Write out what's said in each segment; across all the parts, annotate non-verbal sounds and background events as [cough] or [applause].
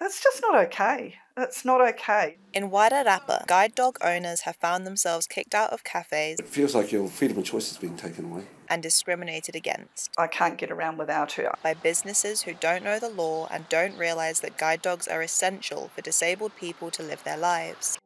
That's just not okay. That's not okay. In Wairarapa, guide dog owners have found themselves kicked out of cafes. It feels like your freedom of choice is being taken away. And discriminated against. I can't get around without her. By businesses who don't know the law and don't realise that guide dogs are essential for disabled people to live their lives.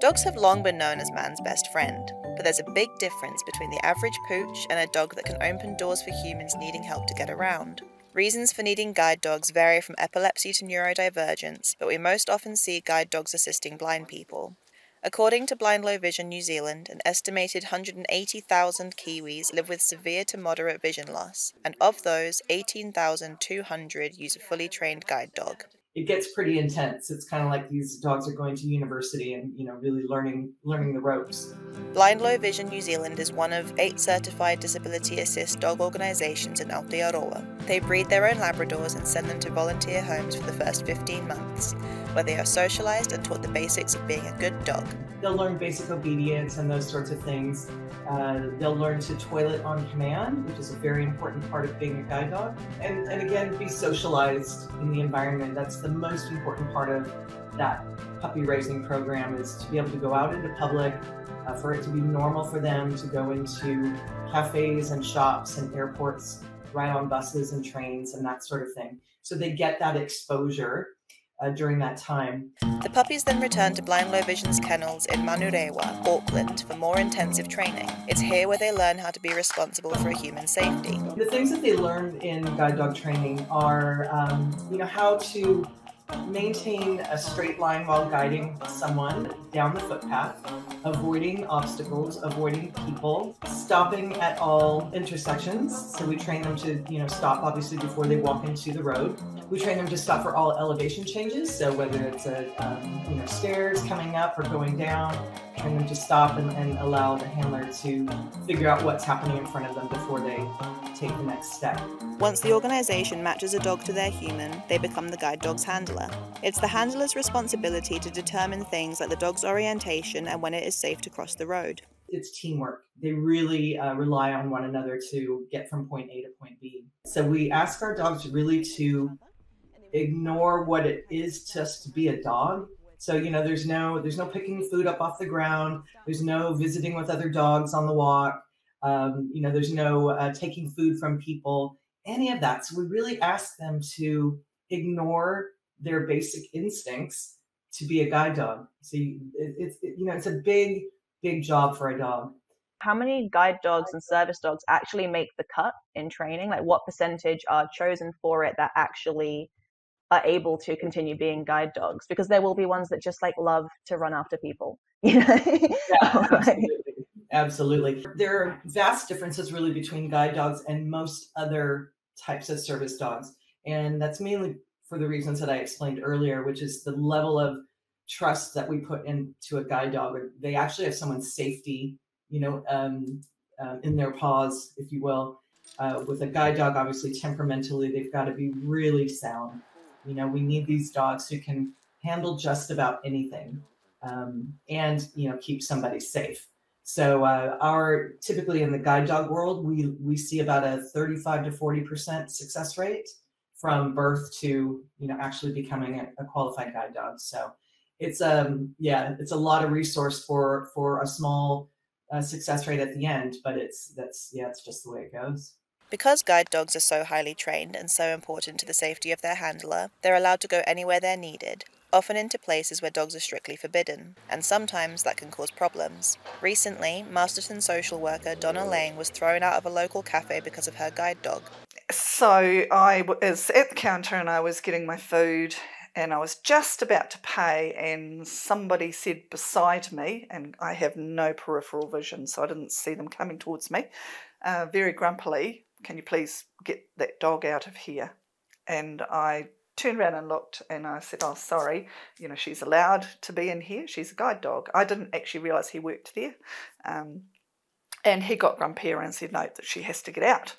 Dogs have long been known as man's best friend, but there's a big difference between the average pooch and a dog that can open doors for humans needing help to get around. Reasons for needing guide dogs vary from epilepsy to neurodivergence, but we most often see guide dogs assisting blind people. According to Blind Low Vision New Zealand, an estimated 180,000 Kiwis live with severe to moderate vision loss, and of those, 18,200 use a fully trained guide dog it gets pretty intense. It's kind of like these dogs are going to university and you know really learning learning the ropes. Blind Low Vision New Zealand is one of eight certified disability assist dog organisations in Aotearoa. They breed their own Labradors and send them to volunteer homes for the first 15 months, where they are socialised and taught the basics of being a good dog. They'll learn basic obedience and those sorts of things. Uh, they'll learn to toilet on command, which is a very important part of being a guide dog. And, and again, be socialized in the environment. That's the most important part of that puppy raising program is to be able to go out into public, uh, for it to be normal for them to go into cafes and shops and airports, ride on buses and trains and that sort of thing. So they get that exposure uh, during that time. The puppies then return to Blind Low Vision's kennels in Manurewa, Auckland, for more intensive training. It's here where they learn how to be responsible for human safety. The things that they learn in guide dog training are, um, you know, how to maintain a straight line while guiding someone down the footpath, avoiding obstacles, avoiding people, stopping at all intersections. So we train them to, you know, stop obviously before they walk into the road. We train them to stop for all elevation changes. So whether it's a, um, you know, stairs coming up or going down, train them to stop and, and allow the handler to figure out what's happening in front of them before they take the next step. Once the organisation matches a dog to their human, they become the guide dog's handler. It's the handler's responsibility to determine things like the dog's orientation and when it is safe to cross the road. It's teamwork. They really uh, rely on one another to get from point A to point B. So we ask our dogs really to ignore what it is just to be a dog so you know, there's no there's no picking food up off the ground. There's no visiting with other dogs on the walk. Um, you know, there's no uh, taking food from people. Any of that. So we really ask them to ignore their basic instincts to be a guide dog. So you, it, it's it, you know it's a big big job for a dog. How many guide dogs and service dogs actually make the cut in training? Like what percentage are chosen for it that actually are able to continue being guide dogs because there will be ones that just like love to run after people [laughs] you know? Yeah, [laughs] absolutely. absolutely. There are vast differences really between guide dogs and most other types of service dogs and that's mainly for the reasons that i explained earlier which is the level of trust that we put into a guide dog they actually have someone's safety you know um, uh, in their paws if you will. Uh, with a guide dog obviously temperamentally they've got to be really sound you know, we need these dogs who can handle just about anything um, and, you know, keep somebody safe. So uh, our typically in the guide dog world, we we see about a 35 to 40 percent success rate from birth to you know actually becoming a, a, qualified guide dog. So it's um yeah it's a lot of resource for for a small uh, success rate at the end, but it's that's yeah it's just the way it goes. Because guide dogs are so highly trained and so important to the safety of their handler, they're allowed to go anywhere they're needed, often into places where dogs are strictly forbidden, and sometimes that can cause problems. Recently, Masterton social worker Donna Lane was thrown out of a local cafe because of her guide dog. So I was at the counter and I was getting my food and I was just about to pay, and somebody said beside me, and I have no peripheral vision, so I didn't see them coming towards me, uh, very grumpily, can you please get that dog out of here? And I turned around and looked and I said, oh, sorry, you know, she's allowed to be in here. She's a guide dog. I didn't actually realise he worked there. Um, and he got grumpier and said, no, that she has to get out.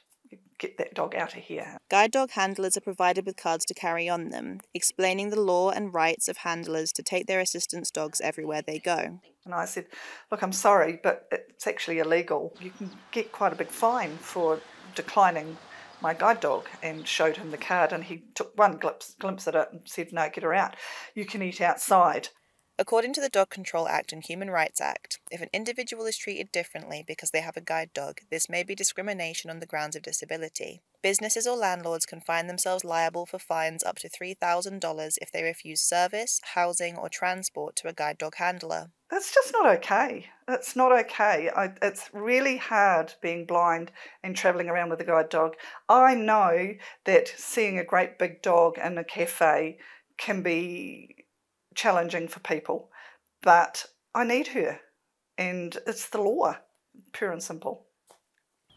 Get that dog out of here. Guide dog handlers are provided with cards to carry on them, explaining the law and rights of handlers to take their assistance dogs everywhere they go. And I said, Look, I'm sorry, but it's actually illegal. You can get quite a big fine for declining my guide dog and showed him the card and he took one glimpse, glimpse at it and said no get her out you can eat outside According to the Dog Control Act and Human Rights Act, if an individual is treated differently because they have a guide dog, this may be discrimination on the grounds of disability. Businesses or landlords can find themselves liable for fines up to $3,000 if they refuse service, housing, or transport to a guide dog handler. that's just not okay it's not okay I, it's really hard being blind and traveling around with a guide dog i know that seeing a great big dog in a cafe can be challenging for people, but I need her, and it's the law, pure and simple.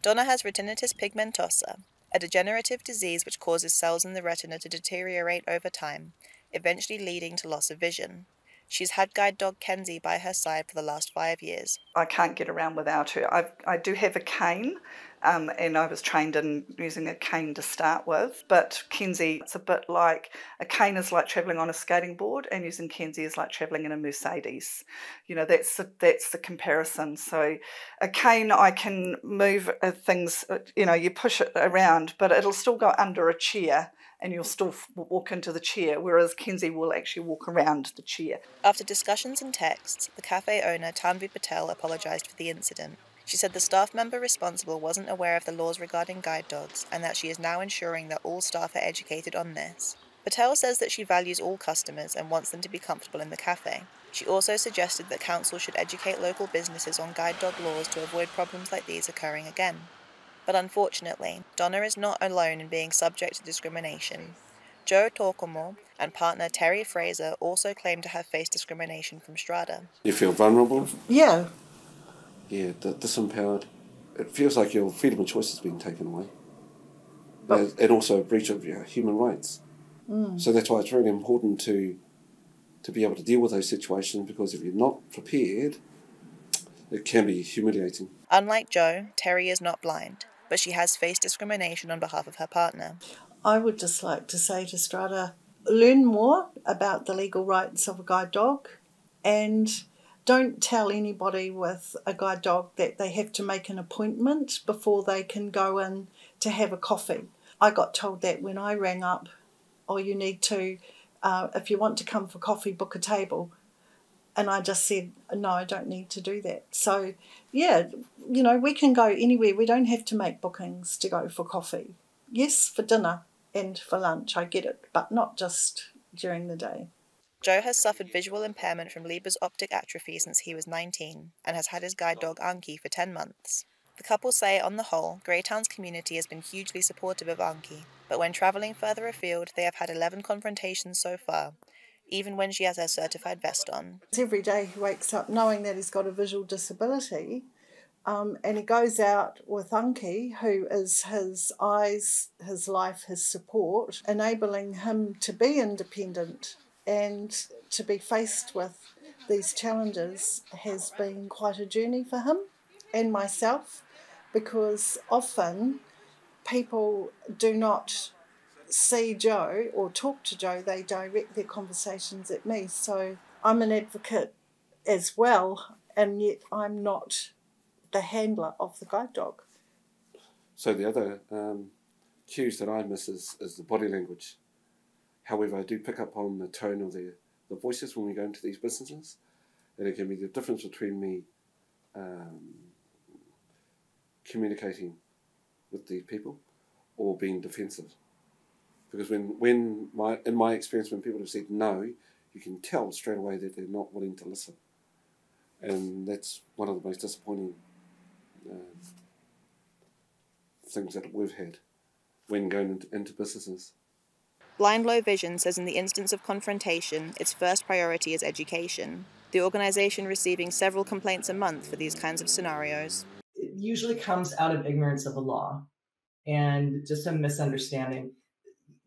Donna has retinitis pigmentosa, a degenerative disease which causes cells in the retina to deteriorate over time, eventually leading to loss of vision. She's had guide dog Kenzie by her side for the last five years. I can't get around without her. I, I do have a cane, um, and I was trained in using a cane to start with. But Kenzie, it's a bit like a cane is like travelling on a skating board, and using Kenzie is like travelling in a Mercedes. You know, that's the, that's the comparison. So, a cane, I can move uh, things. uh, You know, you push it around, but it'll still go under a chair. And you'll still walk into the chair, whereas Kenzie will actually walk around the chair. After discussions and texts, the cafe owner Tanvi Patel apologised for the incident. She said the staff member responsible wasn't aware of the laws regarding guide dogs and that she is now ensuring that all staff are educated on this. Patel says that she values all customers and wants them to be comfortable in the cafe. She also suggested that council should educate local businesses on guide dog laws to avoid problems like these occurring again. But unfortunately, Donna is not alone in being subject to discrimination. Joe Torkomo and partner Terry Fraser also claim to have faced discrimination from Strada. You feel vulnerable, Yeah, yeah, d- disempowered. It feels like your freedom of choice is being taken away. And- and also a breach of your human rights. Mm. So that's why it's really important to to be able to deal with those situations because if you're not prepared, it can be humiliating. Unlike Joe, Terry is not blind, but she has faced discrimination on behalf of her partner. I would just like to say to Strata learn more about the legal rights of a guide dog and don't tell anybody with a guide dog that they have to make an appointment before they can go in to have a coffee. I got told that when I rang up, oh, you need to, uh, if you want to come for coffee, book a table. And I just said, no, I don't need to do that. So, yeah, you know, we can go anywhere. We don't have to make bookings to go for coffee. Yes, for dinner and for lunch, I get it, but not just during the day. Joe has suffered visual impairment from Leber's optic atrophy since he was 19 and has had his guide dog Anki for 10 months. The couple say, on the whole, Greytown's community has been hugely supportive of Anki, but when travelling further afield, they have had 11 confrontations so far, even when she has her certified vest on. Every day he wakes up knowing that he's got a visual disability, um, and he goes out with Anki, who is his eyes, his life, his support, enabling him to be independent and to be faced with these challenges has been quite a journey for him and myself because often people do not see Joe or talk to Joe, they direct their conversations at me. So I'm an advocate as well, and yet I'm not the handler of the guide dog. So the other um, cues that I miss is, is the body language. However, I do pick up on the tone of their the voices when we go into these businesses, and it can be the difference between me um, communicating with these people or being defensive. Because when, when my in my experience, when people have said no, you can tell straight away that they're not willing to listen, and that's one of the most disappointing uh, things that we've had when going into, into businesses. Blind Low Vision says in the instance of confrontation, its first priority is education. The organisation receiving several complaints a month for these kinds of scenarios. It usually comes out of ignorance of the law and just a misunderstanding.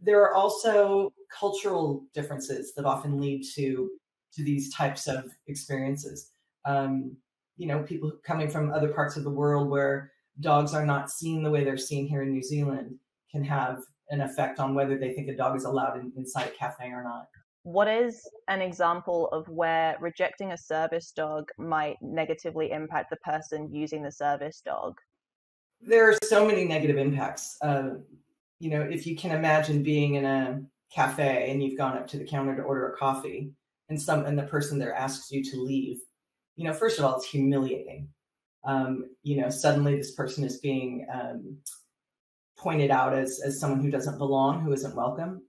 There are also cultural differences that often lead to to these types of experiences. Um, you know, people coming from other parts of the world where dogs are not seen the way they're seen here in New Zealand can have an effect on whether they think a dog is allowed in, inside a cafe or not. What is an example of where rejecting a service dog might negatively impact the person using the service dog? There are so many negative impacts. Uh, you know, if you can imagine being in a cafe and you've gone up to the counter to order a coffee and some and the person there asks you to leave, you know, first of all, it's humiliating. Um, you know, suddenly this person is being um, pointed out as as someone who doesn't belong, who isn't welcome.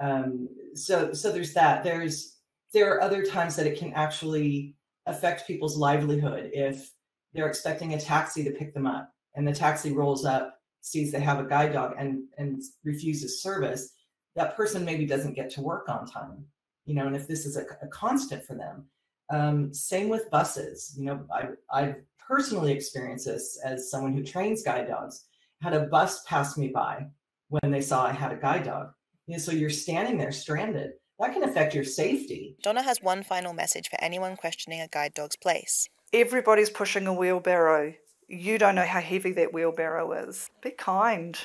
Um, so so there's that. There's there are other times that it can actually affect people's livelihood if they're expecting a taxi to pick them up and the taxi rolls up, sees they have a guide dog and and refuses service. That person maybe doesn't get to work on time. You know, and if this is a, a constant for them, um, same with buses. You know, I, I've personally experienced this as someone who trains guide dogs. Had a bus pass me by when they saw I had a guide dog. You know, so you're standing there stranded. That can affect your safety. Donna has one final message for anyone questioning a guide dog's place. Everybody's pushing a wheelbarrow. You don't know how heavy that wheelbarrow is. Be kind.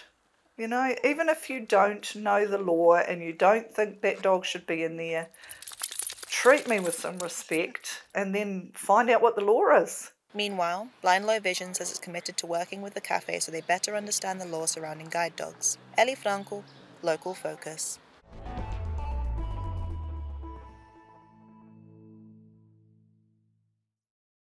You know, even if you don't know the law and you don't think that dog should be in there, treat me with some respect and then find out what the law is. Meanwhile, Blind Low Vision says it's committed to working with the cafe so they better understand the law surrounding guide dogs. Ellie Franco, Local Focus.